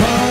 Christmas.